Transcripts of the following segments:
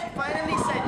She finally said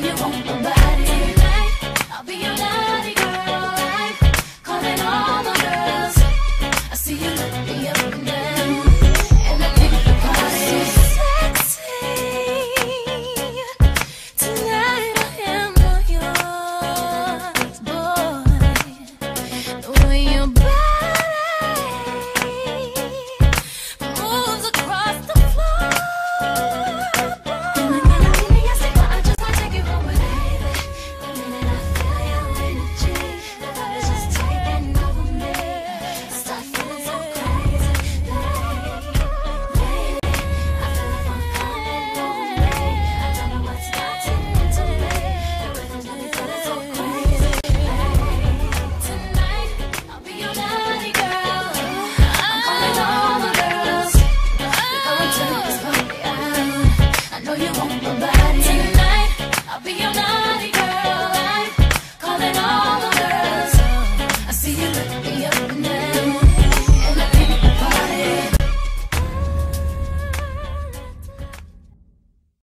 边冲